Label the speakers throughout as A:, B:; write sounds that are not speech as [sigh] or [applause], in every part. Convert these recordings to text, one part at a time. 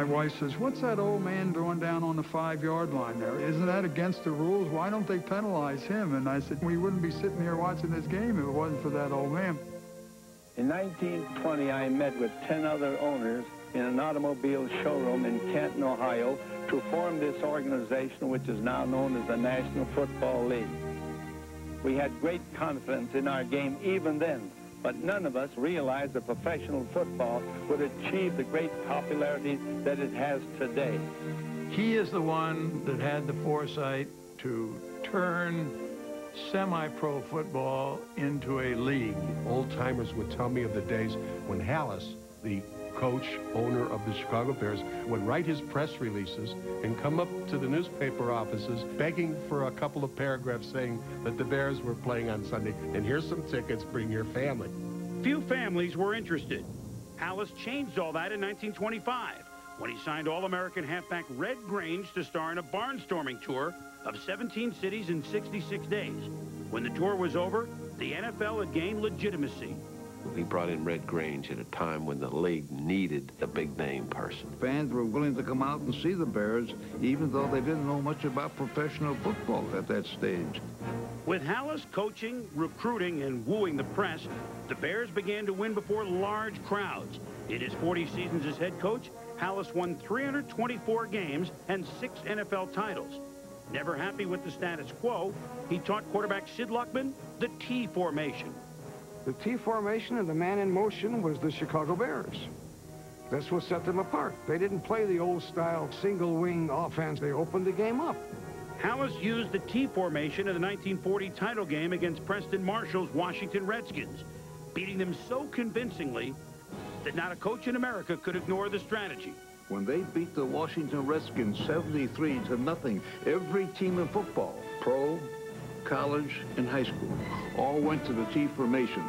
A: my wife says, what's that old man doing down on the five-yard line there? Isn't that against the rules? Why don't they penalize him? And I said, we wouldn't be sitting here watching this game if it wasn't for that old man.
B: In 1920, I met with 10 other owners in an automobile showroom in Canton, Ohio, to form this organization, which is now known as the National Football League. We had great confidence in our game even then, but none of us realized that professional football would achieve the great popularity that it has today.
C: He is the one that had the foresight to turn semi-pro football into a league.
D: Old-timers would tell me of the days when Halas, the coach, owner of the Chicago Bears, would write his press releases and come up to the newspaper offices begging for a couple of paragraphs saying that the Bears were playing on Sunday, and here's some tickets, bring your family.
E: Few families were interested. Halas changed all that in 1925 when he signed All-American halfback Red Grange to star in a barnstorming tour of 17 cities in 66 days. When the tour was over, the NFL had gained legitimacy.
F: We brought in Red Grange at a time when the league needed a big-name person.
G: Fans were willing to come out and see the Bears, even though they didn't know much about professional football at that stage.
E: With Halas coaching, recruiting, and wooing the press, the Bears began to win before large crowds. In his 40 seasons as head coach, Halas won 324 games and six NFL titles. Never happy with the status quo, he taught quarterback Sid Luckman the T formation.
H: The T formation and the man in motion was the Chicago Bears. That's what set them apart. They didn't play the old-style single-wing offense. They opened the game up.
E: Halas used the T formation in the 1940 title game against Preston Marshall's Washington Redskins, beating them so convincingly that not a coach in America could ignore the strategy.
G: When they beat the Washington Redskins 73 to nothing, every team in football, pro, college, and high school, all went to the T formation.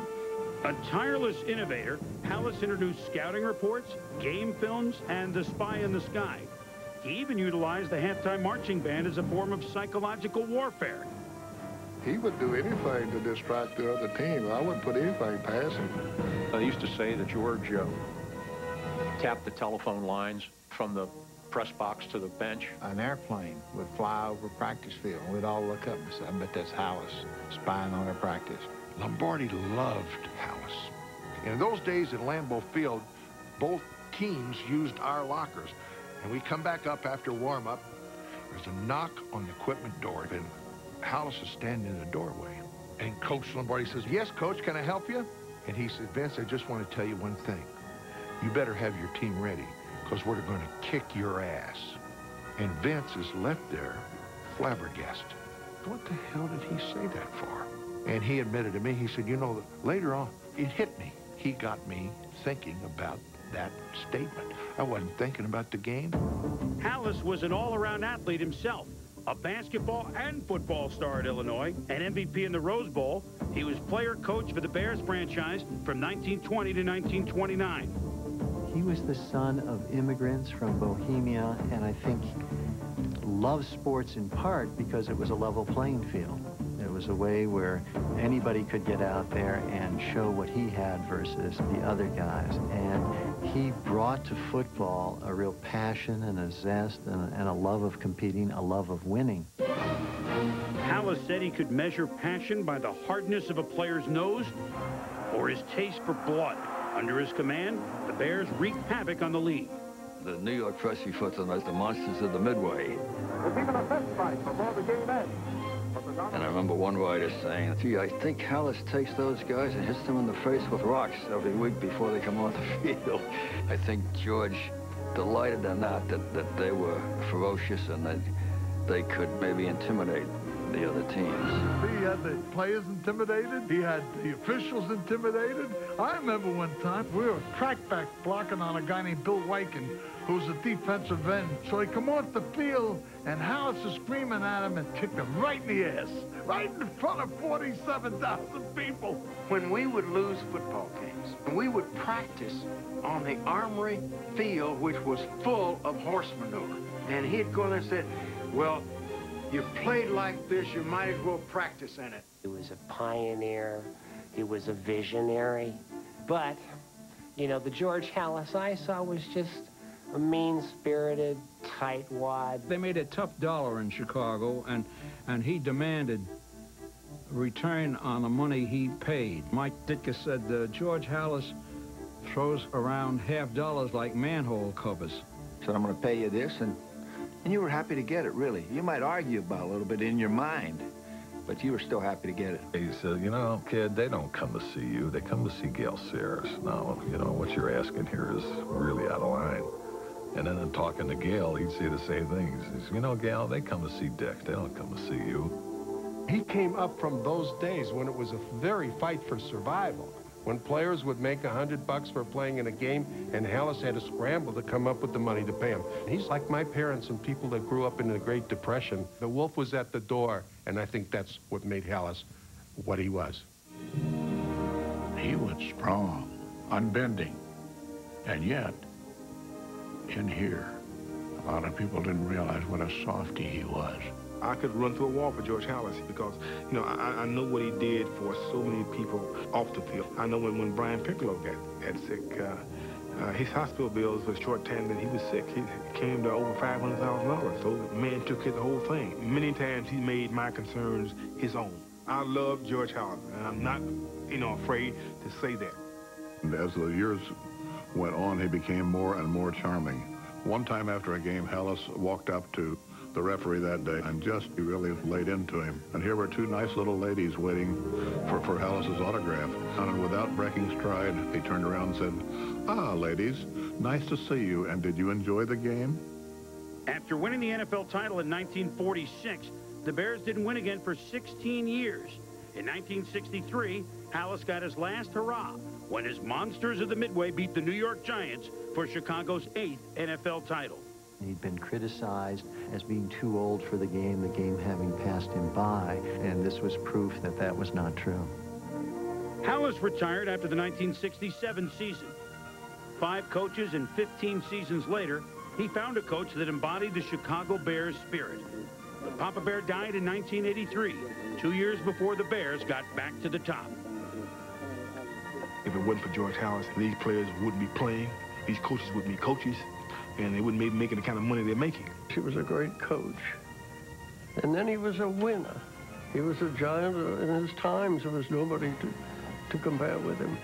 E: A tireless innovator, Halas introduced scouting reports, game films, and the spy in the sky. He even utilized the halftime marching band as a form of psychological warfare.
I: He would do anything to distract the other team. I wouldn't put anything past him.
J: I used to say that George uh, tapped the telephone lines from the press box to the bench.
K: An airplane would fly over practice field. We'd all look up and say, I bet that's Halas spying on our practice.
D: Lombardi loved Halas. And in those days at Lambeau Field, both teams used our lockers. And we come back up after warm-up. There's a knock on the equipment door, and Halas is standing in the doorway. And Coach Lombardi says, yes, Coach, can I help you? And he said, Vince, I just want to tell you one thing. You better have your team ready, because we're going to kick your ass. And Vince is left there flabbergasted. What the hell did he say that for? And he admitted to me, he said, you know, later on, it hit me. He got me thinking about that statement. I wasn't thinking about the game.
E: Halas was an all-around athlete himself, a basketball and football star at Illinois, an MVP in the Rose Bowl. He was player-coach for the Bears franchise from 1920 to 1929.
L: He was the son of immigrants from Bohemia, and I think loved sports in part because it was a level playing field. It was a way where anybody could get out there and show what he had versus the other guys. And he brought to football a real passion and a zest and, and a love of competing, a love of winning.
E: Halas said he could measure passion by the hardness of a player's nose or his taste for blood. Under his command, the Bears wreaked havoc on the league.
M: The New York Press refers to them as the monsters of the Midway.
H: There's even a fist fight before the game ends.
M: And I remember one writer saying, gee, I think Halas takes those guys and hits them in the face with rocks every week before they come off the [laughs] field. I think George delighted in that, that, that they were ferocious and that they could maybe intimidate the other teams.
A: He had the players intimidated. He had the officials intimidated. I remember one time we were crackback blocking on a guy named Bill Wyken, who was a defensive end. So he come off the field, and Halas is screaming at him and kicked him right in the ass, right in front of 47,000 people.
N: When we would lose football games, we would practice on the armory field, which was full of horse manure. And he'd go there and say, well, you played like this, you might as well practice in it.
O: He was a pioneer. He was a visionary. But, you know, the George Halas I saw was just a mean-spirited tightwad.
B: They made a tough dollar in Chicago, and, and he demanded return on the money he paid. Mike Ditka said uh, George Halas throws around half dollars like manhole covers.
M: Said, I'm going to pay you this, and, and you were happy to get it, really. You might argue about it a little bit in your mind, but you were still happy to get it.
P: He said, you know, kid, they don't come to see you. They come to see Gale Sayers. Now, you know, what you're asking here is really out of line. And then in talking to Gale, he'd say the same thing. He says, you know, Gale, they come to see Dick. They don't come to see you.
Q: He came up from those days when it was a very fight for survival. When players would make a hundred bucks for playing in a game, and Halas had to scramble to come up with the money to pay him. He's like my parents and people that grew up in the Great Depression. The wolf was at the door, and I think that's what made Halas what he was.
R: He was strong, unbending, and yet, in here, a lot of people didn't realize what a softy he was.
S: I could run through a wall for George Halas because, you know, I, I know what he did for so many people off the field. I know when, when Brian Piccolo got, got sick, uh, uh, his hospital bills were short time that he was sick. He came to over $500,000. So the man took the whole thing. Many times he made my concerns his own. I love George Halas, and I'm not, you know, afraid to say that.
T: And as the years went on, he became more and more charming. One time after a game, Halas walked up to the referee that day and just he really laid into him. And here were two nice little ladies waiting for, for Halas's autograph. And without breaking stride, he turned around and said, Ah, ladies, nice to see you. And did you enjoy the game?
E: After winning the NFL title in 1946, the Bears didn't win again for 16 years. In 1963, Halas got his last hurrah when his Monsters of the Midway beat the New York Giants for Chicago's eighth NFL title.
L: He'd been criticized as being too old for the game, the game having passed him by, and this was proof that that was not true.
E: Halas retired after the 1967 season. Five coaches and 15 seasons later, he found a coach that embodied the Chicago Bears spirit. But Papa Bear died in 1983, two years before the Bears got back to the top.
S: If it wasn't for George Halas, these players wouldn't be playing. These coaches wouldn't be coaches and they wouldn't be making the kind of money they're making.
U: He was a great coach. And then he was a winner. He was a giant in his times. There was nobody to, to compare with him.